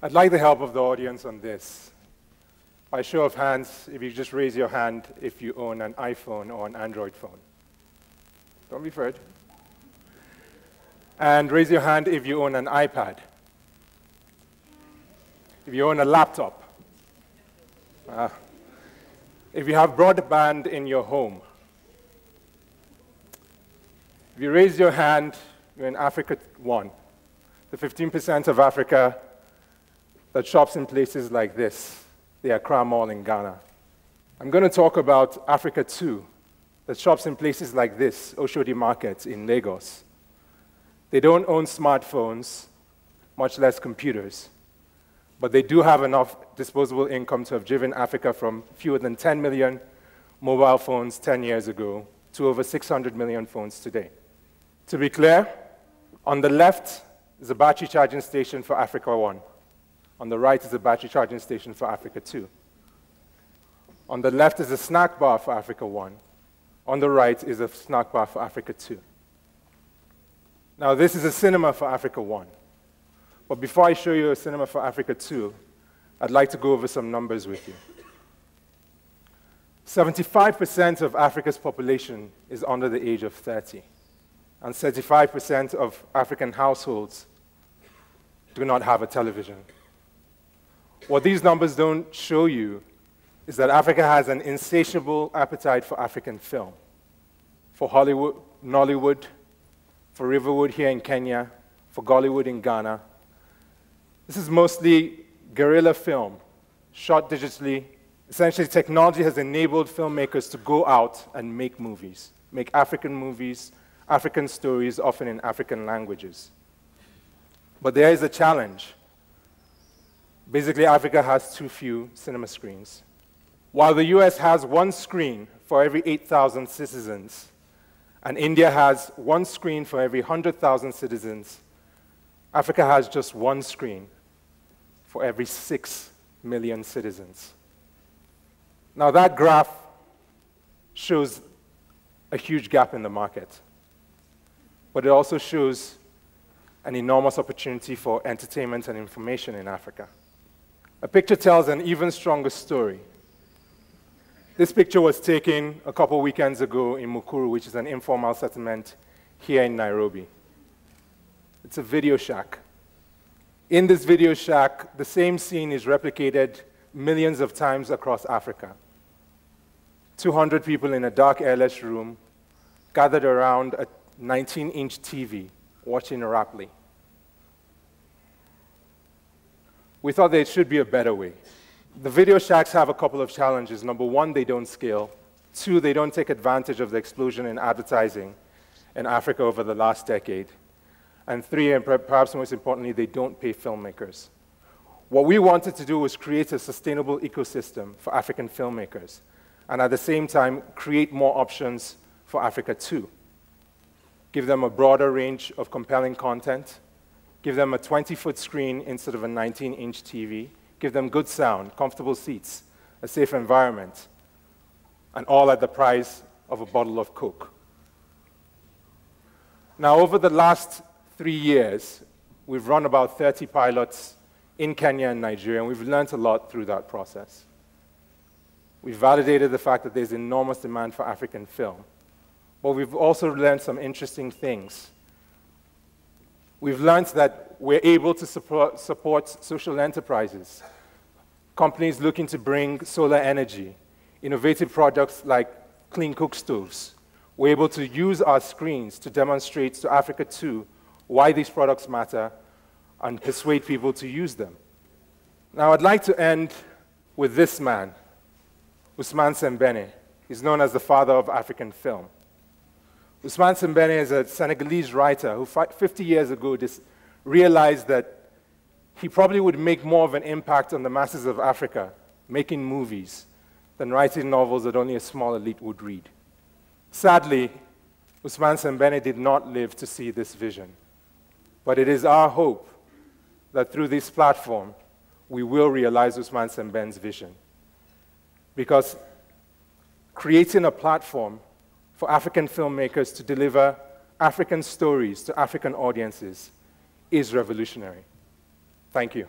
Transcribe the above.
I'd like the help of the audience on this. By show of hands, if you just raise your hand if you own an iPhone or an Android phone. Don't be afraid. And raise your hand if you own an iPad. If you own a laptop. Uh, if you have broadband in your home. If you raise your hand, you're in Africa 1. The 15% of Africa that shops in places like this, the Accra Mall in Ghana. I'm going to talk about Africa 2, that shops in places like this, Oshodi Market in Lagos. They don't own smartphones, much less computers, but they do have enough disposable income to have driven Africa from fewer than 10 million mobile phones 10 years ago to over 600 million phones today. To be clear, on the left is a battery charging station for Africa 1. On the right is a battery charging station for Africa 2. On the left is a snack bar for Africa 1. On the right is a snack bar for Africa 2. Now, this is a cinema for Africa 1. But before I show you a cinema for Africa 2, I'd like to go over some numbers with you. 75% of Africa's population is under the age of 30 and 35% of African households do not have a television. What these numbers don't show you is that Africa has an insatiable appetite for African film, for Hollywood, Nollywood, for Riverwood here in Kenya, for Gollywood in Ghana. This is mostly guerrilla film, shot digitally. Essentially, technology has enabled filmmakers to go out and make movies, make African movies African stories, often in African languages. But there is a challenge. Basically, Africa has too few cinema screens. While the US has one screen for every 8,000 citizens, and India has one screen for every 100,000 citizens, Africa has just one screen for every 6 million citizens. Now, that graph shows a huge gap in the market but it also shows an enormous opportunity for entertainment and information in Africa. A picture tells an even stronger story. This picture was taken a couple weekends ago in Mukuru, which is an informal settlement here in Nairobi. It's a video shack. In this video shack, the same scene is replicated millions of times across Africa. 200 people in a dark, airless room gathered around a 19 inch TV watching a Rapley. We thought there should be a better way. The video shacks have a couple of challenges. Number one, they don't scale. Two, they don't take advantage of the explosion in advertising in Africa over the last decade. And three, and perhaps most importantly, they don't pay filmmakers. What we wanted to do was create a sustainable ecosystem for African filmmakers, and at the same time, create more options for Africa 2 give them a broader range of compelling content, give them a 20-foot screen instead of a 19-inch TV, give them good sound, comfortable seats, a safe environment, and all at the price of a bottle of Coke. Now, over the last three years, we've run about 30 pilots in Kenya and Nigeria, and we've learned a lot through that process. We've validated the fact that there's enormous demand for African film. But we've also learned some interesting things. We've learned that we're able to support, social enterprises, companies looking to bring solar energy, innovative products like clean cook stoves. We're able to use our screens to demonstrate to Africa 2 why these products matter and persuade people to use them. Now, I'd like to end with this man, Ousmane Sembene. He's known as the father of African film. Ousmane Sembene is a Senegalese writer who 50 years ago realized that he probably would make more of an impact on the masses of Africa making movies than writing novels that only a small elite would read. Sadly, Ousmane Sembene did not live to see this vision. But it is our hope that through this platform, we will realize Ousmane Sembene's vision. Because creating a platform for African filmmakers to deliver African stories to African audiences is revolutionary. Thank you.